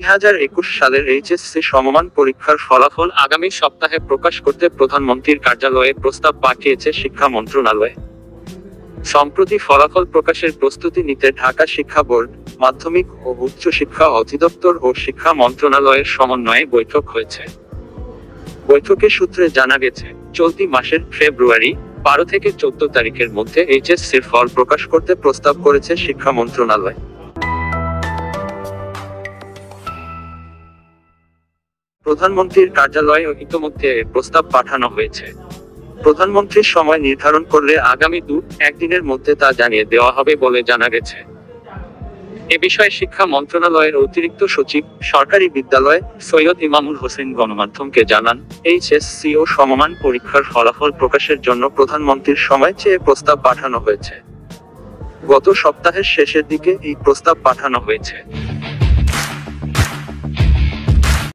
দুই হাজার একুশ সালের এইচএসসি সমমান পরীক্ষার ফলাফল আগামী সপ্তাহে প্রকাশ করতে প্রধানমন্ত্রীর কার্যালয়ে প্রস্তাব পাঠিয়েছে শিক্ষা মন্ত্রণালয়। সম্প্রতি ফলাফল প্রকাশের প্রস্তুতি নিতে ঢাকা শিক্ষা বোর্ড, মাধ্যমিক ও উচ্চ শিক্ষা অধিদপ্তর ও শিক্ষা মন্ত্রণালয়ের সমন্বয়ে বৈঠক হয়েছে। বৈঠকে সূত্রে জানা গেছে, চলতি মাসের ফেব্রুয়ারি বারো থেকে চোদ্দ তারিখের মধ্যে এইচএসসির ফল প্রকাশ করতে প্রস্তাব করেছে শিক্ষা মন্ত্রণালয়। প্রধানমন্ত্রীর কার্যালয়ে ইতোমধ্যে প্রস্তাব পাঠানো হয়েছে। প্রধানমন্ত্রীর সময় নির্ধারণ করলে আগামী দু, একদিনের মধ্যে তা জানিয়ে দেওয়া হবে বলে জানা গেছে। এ বিষয়ে শিক্ষা মন্ত্রণালয়ের অতিরিক্ত সচিব, সরকারি বিদ্যালয় সৈয়দ ইমামুল হোসেন গণমাধ্যমকে জানান এইচএসসি ও সমমান পরীক্ষার ফলাফল প্রকাশের জন্য প্রধানমন্ত্রীর সময় চেয়ে প্রস্তাব পাঠানো হয়েছে। গত সপ্তাহের শেষের দিকে এই প্রস্তাব পাঠানো হয়েছে।